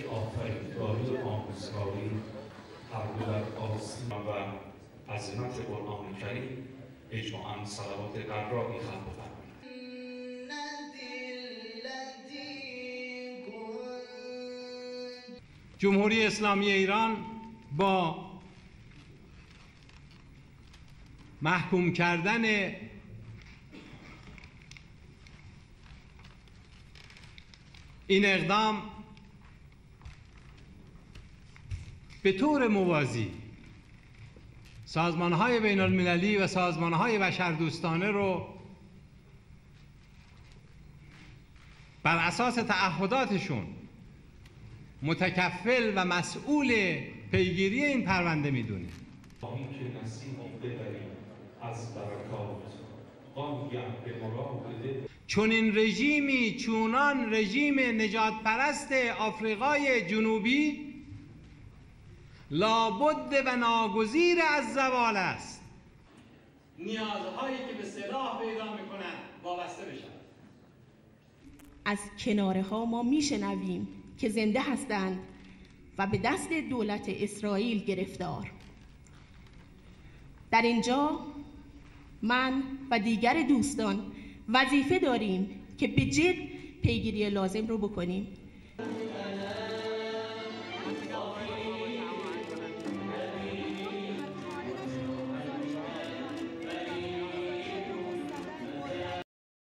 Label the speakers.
Speaker 1: که آفریدگاری و آموزگاری هر دو در آستین و عظمت قرآن کریم اجماعا صلوات قراری خلق بفرمایید
Speaker 2: جمهوری اسلامی ایران با محکوم کردن این اقدام به طور موازی. سازمان های بین المللی و سازمان های بشردوستانه رو بر اساس تعهداتشون متکفل و مسئول پیگیری این پرونده می‌دونه
Speaker 1: اینکه نسیم ببریم از برکات.
Speaker 2: چون این رژیمی چونان رژیم نجات پرست آفریقای جنوبی لابد و ناگزیر از زوال است. نیازهایی که به سلاح پیدا می‌کنن وابسته بشن
Speaker 3: از کناره ها ما میشنویم که زنده هستند و به دست دولت اسرائیل گرفتار. در اینجا من و دیگر دوستان وظیفه داریم که به جد پیگیری لازم رو بکنیم.